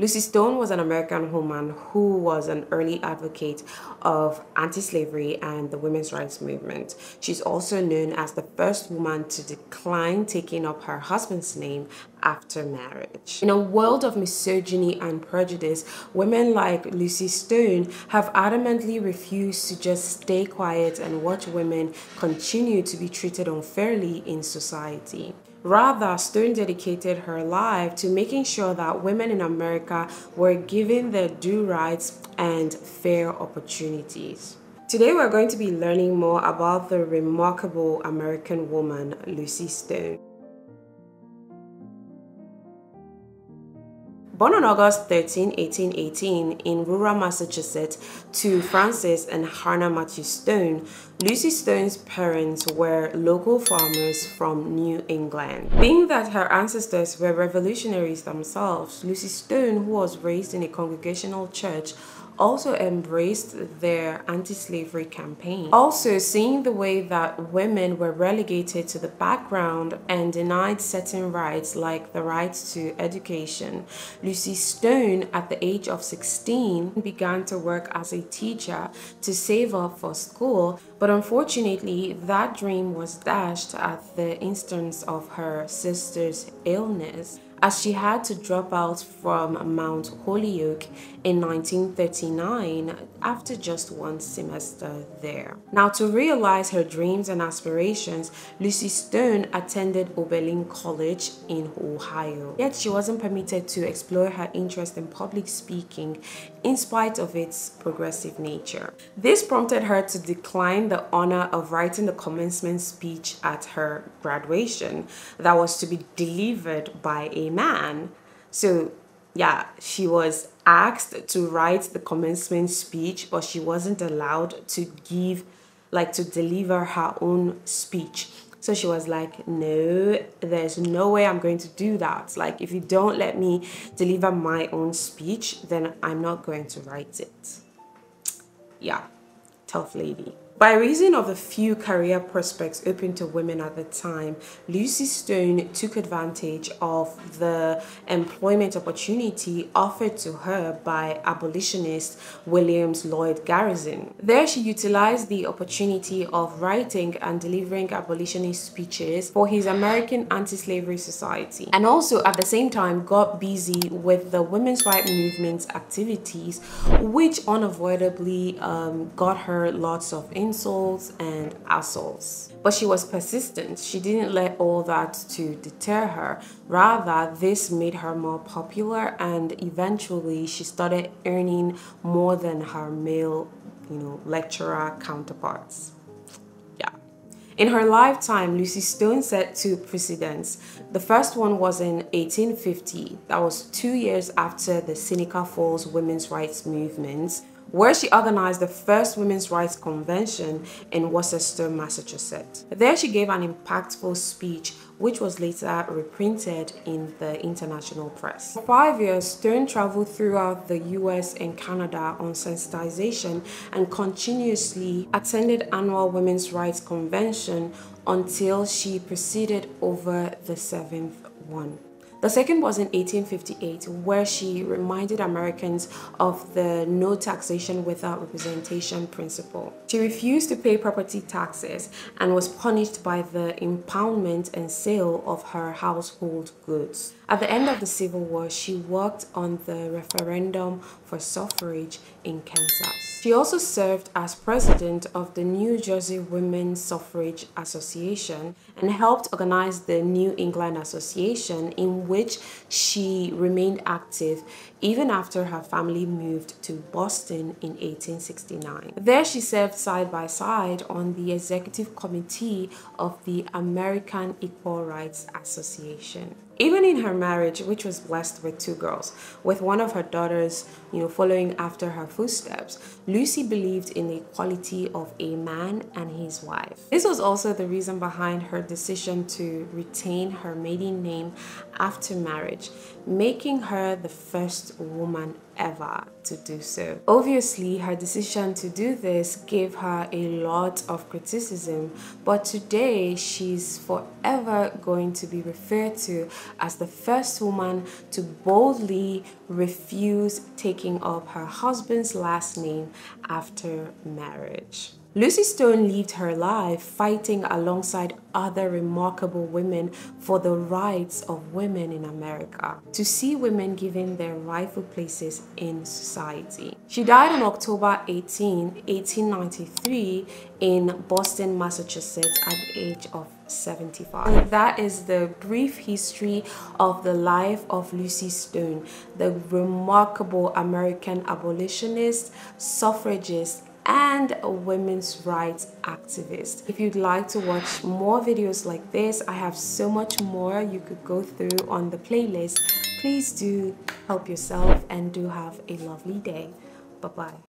Lucy Stone was an American woman who was an early advocate of anti-slavery and the women's rights movement. She's also known as the first woman to decline taking up her husband's name after marriage. In a world of misogyny and prejudice, women like Lucy Stone have adamantly refused to just stay quiet and watch women continue to be treated unfairly in society. Rather, Stone dedicated her life to making sure that women in America were given their due rights and fair opportunities. Today we're going to be learning more about the remarkable American woman, Lucy Stone. Born on August 13, 1818 in rural Massachusetts to Francis and Hannah Matthew Stone, Lucy Stone's parents were local farmers from New England. Being that her ancestors were revolutionaries themselves, Lucy Stone, who was raised in a congregational church, also embraced their anti-slavery campaign. Also, seeing the way that women were relegated to the background and denied certain rights like the right to education, Lucy Stone, at the age of 16, began to work as a teacher to save up for school, but unfortunately, that dream was dashed at the instance of her sister's illness as she had to drop out from Mount Holyoke in 1939 after just one semester there. Now, to realize her dreams and aspirations, Lucy Stone attended Oberlin College in Ohio. Yet she wasn't permitted to explore her interest in public speaking in spite of its progressive nature. This prompted her to decline the honor of writing the commencement speech at her graduation that was to be delivered by a man. So yeah, she was asked to write the commencement speech, but she wasn't allowed to give, like to deliver her own speech. So she was like, no, there's no way I'm going to do that. Like, if you don't let me deliver my own speech, then I'm not going to write it. Yeah, tough lady. By reason of the few career prospects open to women at the time, Lucy Stone took advantage of the employment opportunity offered to her by abolitionist Williams Lloyd Garrison. There she utilized the opportunity of writing and delivering abolitionist speeches for his American Anti-Slavery Society and also at the same time got busy with the women's rights movement activities which unavoidably um, got her lots of insults and assaults. But she was persistent. She didn't let all that to deter her. Rather, this made her more popular and eventually she started earning more than her male, you know, lecturer counterparts. In her lifetime, Lucy Stone set two precedents. The first one was in 1850, that was two years after the Seneca Falls women's rights movement, where she organized the first women's rights convention in Worcester, Massachusetts. There she gave an impactful speech which was later reprinted in the international press. For five years, Stone traveled throughout the US and Canada on sensitization and continuously attended annual women's rights convention until she presided over the seventh one. The second was in 1858, where she reminded Americans of the no taxation without representation principle. She refused to pay property taxes and was punished by the impoundment and sale of her household goods. At the end of the Civil War, she worked on the referendum for suffrage in Kansas. She also served as president of the New Jersey Women's Suffrage Association and helped organize the New England Association in which she remained active even after her family moved to Boston in 1869. There she served side by side on the executive committee of the American Equal Rights Association. Even in her marriage, which was blessed with two girls, with one of her daughters, you know, following after her footsteps, Lucy believed in the equality of a man and his wife. This was also the reason behind her decision to retain her maiden name after marriage, making her the first woman ever to do so. Obviously, her decision to do this gave her a lot of criticism, but today she's forever going to be referred to as the first woman to boldly refuse taking up her husband's last name after marriage. Lucy Stone lived her life fighting alongside other remarkable women for the rights of women in America, to see women given their rightful places in society. She died on October 18, 1893 in Boston, Massachusetts at the age of 75. And that is the brief history of the life of Lucy Stone, the remarkable American abolitionist, suffragist, and a women's rights activist. If you'd like to watch more videos like this, I have so much more you could go through on the playlist. Please do help yourself and do have a lovely day. Bye-bye.